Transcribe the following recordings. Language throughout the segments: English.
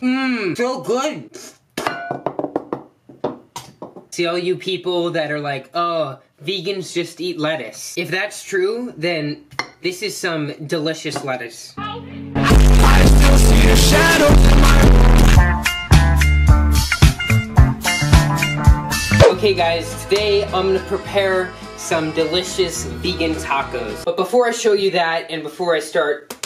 Mmm, so good. See all you people that are like, oh, vegans just eat lettuce. If that's true, then this is some delicious lettuce. Okay guys, today I'm gonna prepare some delicious vegan tacos. But before I show you that and before I start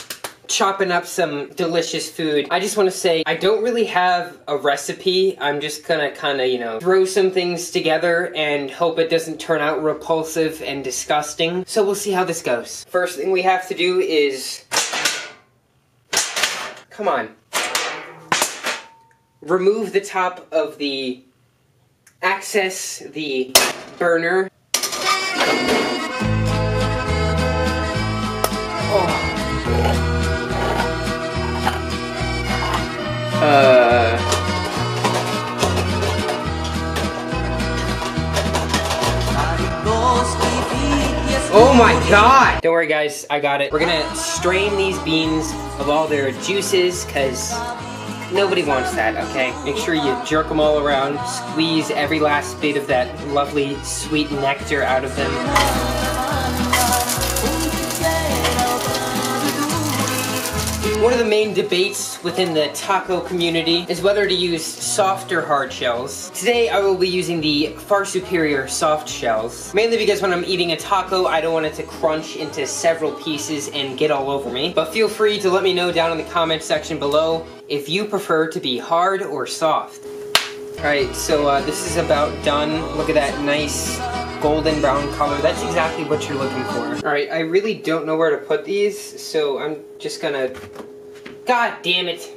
chopping up some delicious food. I just want to say I don't really have a recipe. I'm just gonna kind of, you know, throw some things together and hope it doesn't turn out repulsive and disgusting. So we'll see how this goes. First thing we have to do is... Come on. Remove the top of the access the burner Oh my god! Don't worry guys, I got it. We're gonna strain these beans of all their juices, cause nobody wants that, okay? Make sure you jerk them all around, squeeze every last bit of that lovely sweet nectar out of them. One of the main debates within the taco community is whether to use soft or hard shells. Today I will be using the far superior soft shells, mainly because when I'm eating a taco I don't want it to crunch into several pieces and get all over me. But feel free to let me know down in the comment section below if you prefer to be hard or soft. Alright, so uh, this is about done. Look at that nice golden brown color. That's exactly what you're looking for. Alright, I really don't know where to put these, so I'm just gonna God damn it.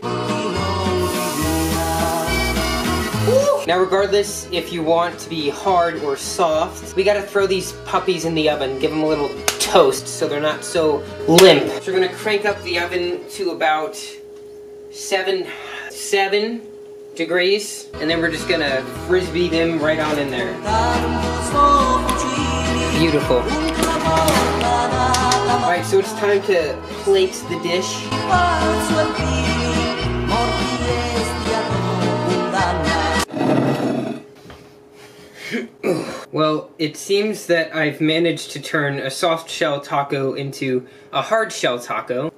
Now regardless if you want to be hard or soft, we gotta throw these puppies in the oven, give them a little toast so they're not so limp. So we're gonna crank up the oven to about seven, seven degrees, and then we're just gonna frisbee them right on in there. Beautiful. Alright, so it's time to plate the dish. well, it seems that I've managed to turn a soft shell taco into a hard shell taco.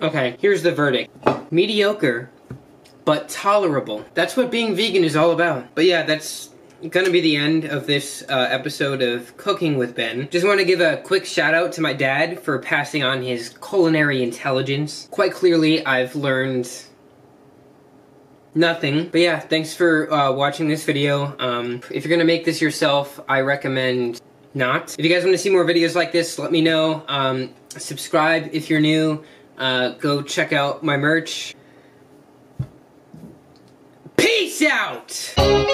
Okay, here's the verdict. Mediocre, but tolerable. That's what being vegan is all about. But yeah, that's gonna be the end of this uh, episode of Cooking with Ben. Just want to give a quick shout out to my dad for passing on his culinary intelligence. Quite clearly, I've learned nothing. But yeah, thanks for uh, watching this video. Um, if you're gonna make this yourself, I recommend not. If you guys want to see more videos like this, let me know. Um, subscribe if you're new. Uh, go check out my merch. Peace out!